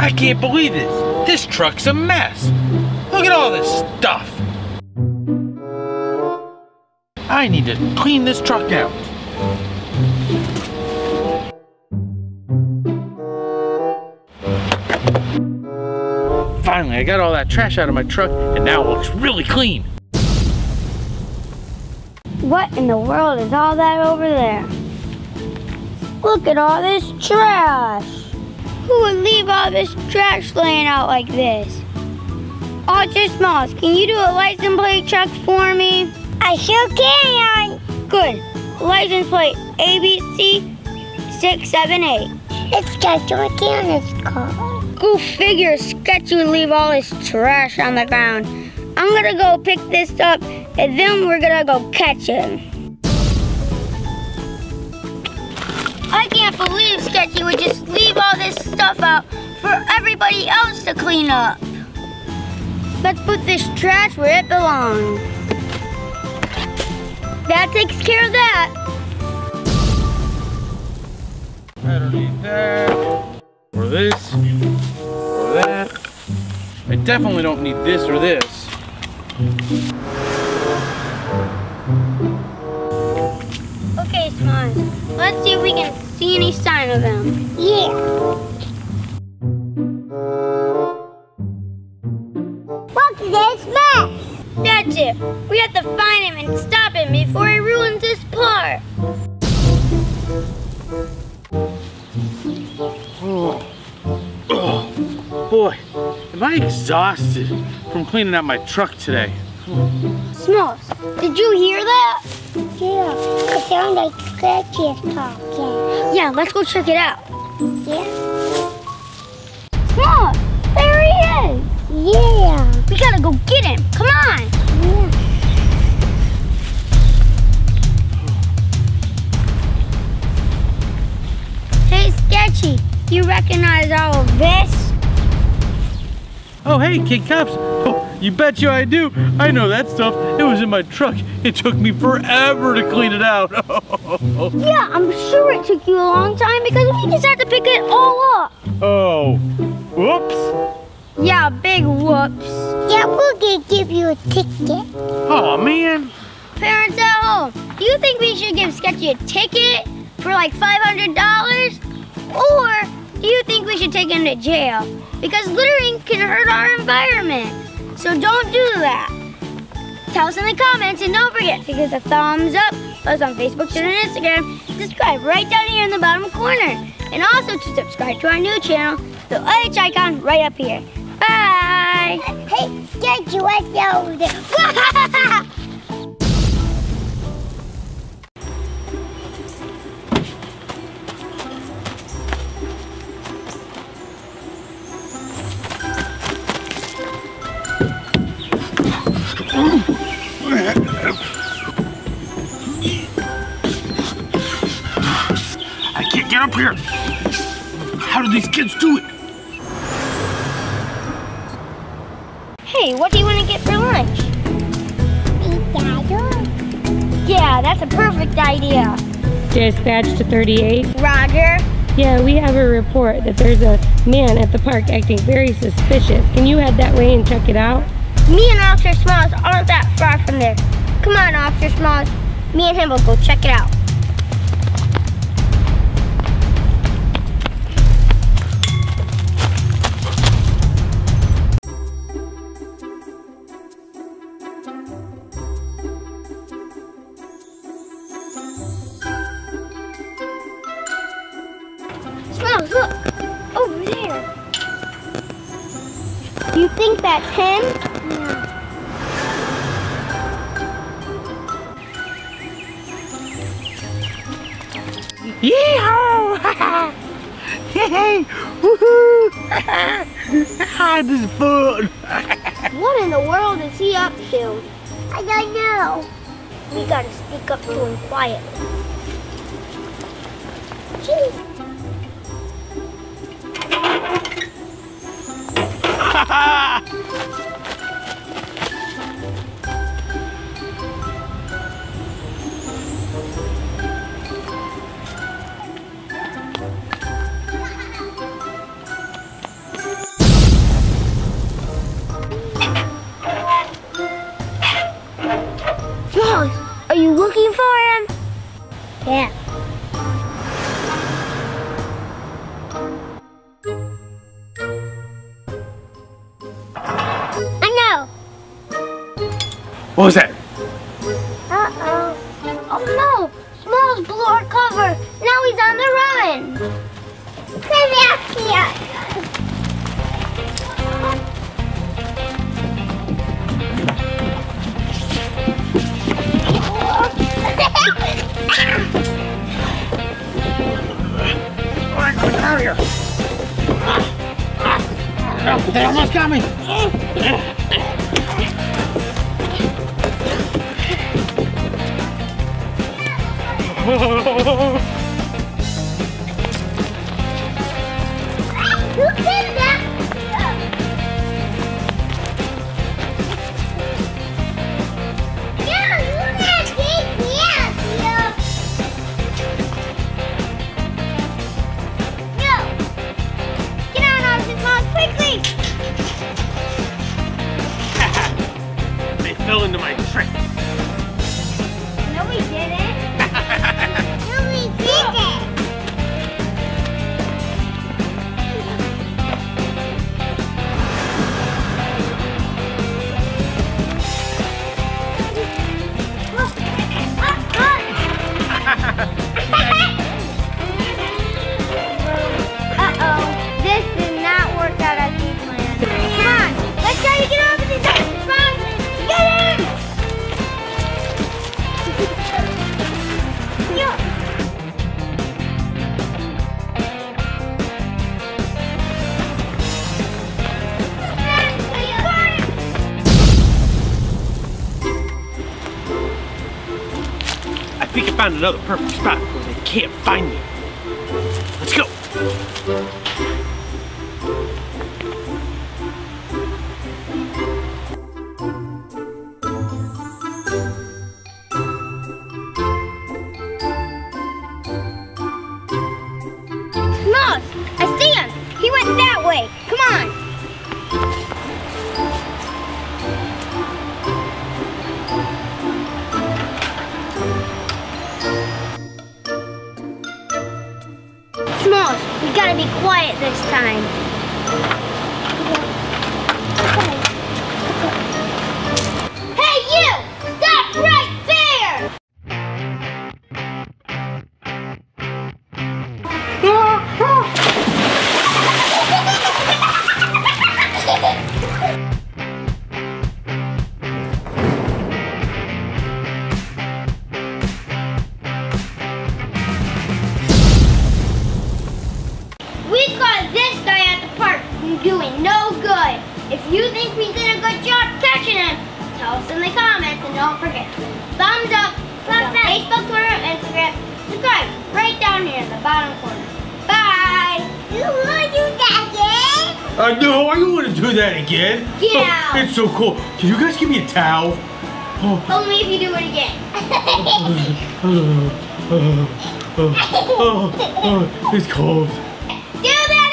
I can't believe this. This truck's a mess. Look at all this stuff. I need to clean this truck out. Finally, I got all that trash out of my truck and now it looks really clean. What in the world is all that over there? Look at all this trash. Who would leave all this trash laying out like this? Archer Smalls, can you do a license plate check for me? I sure can. Good. License plate ABC 678. It's got your Candace car. Go figure, Sketchy would leave all this trash on the ground. I'm gonna go pick this up and then we're gonna go catch him. I can't believe Sketchy would just leave all this stuff out for everybody else to clean up. Let's put this trash where it belongs. That takes care of that. I don't need that. Or this. Or that. I definitely don't need this or this. Any of them. Yeah. Look this mess. That's it. We have to find him and stop him before he ruins this part. Oh. Oh. Boy, am I exhausted from cleaning out my truck today. Smalls, did you hear that? Yeah. It sounds like Scratchy is talking. Yeah, let's go check it out. Yeah. Smalls, there he is. Yeah. We gotta go get him. Come on. Yeah. Hey, Sketchy, you recognize all of this? Oh, hey, Kid Cops. Oh, you bet you I do. I know that stuff. It was in my truck. It took me forever to clean it out. Yeah, I'm sure it took you a long time because we just had to pick it all up. oh, whoops. Yeah, big whoops. Yeah, we're gonna give you a ticket. Oh, man. Parents at home, do you think we should give Sketchy a ticket for like $500? Or do you think we should take him to jail? Because littering can hurt our environment. So don't do that. Tell us in the comments and don't forget to give us a thumbs up. Post on Facebook, Twitter, and Instagram. Subscribe right down here in the bottom corner. And also to subscribe to our new channel, the OH icon right up here. Bye! Hey, Scratchy, what's over there? Get up here. How do these kids do it? Hey, what do you want to get for lunch? Dad, Yeah, that's a perfect idea. Dispatch to 38. Roger. Yeah, we have a report that there's a man at the park acting very suspicious. Can you head that way and check it out? Me and Officer Smalls aren't that far from there. Come on, Officer Smalls. Me and him will go check it out. Smalls, look! Over there. You think that's him? Yeah. Yeehaw! Hey! Woohoo! this is fun! What in the world is he up to? I don't know. We gotta speak up to him quietly. Gee, What was that? Uh-oh. Oh no! Smalls blew our cover. Now he's on the run. Come back here. Out of here! They almost got me! ハハハハ! Found another perfect spot where they can't find me. Let's go. Doing no good. If you think we did a good job catching him, tell us in the comments and don't forget, thumbs up, thumbs up, Facebook, Twitter, Instagram, subscribe right down here in the bottom corner. Bye! You want to do that again? Uh, no, I don't want to do that again. Get Oh. It's so cool. Can you guys give me a towel? Oh, Only if you do it again. oh, oh, oh, oh, it's cold. Do that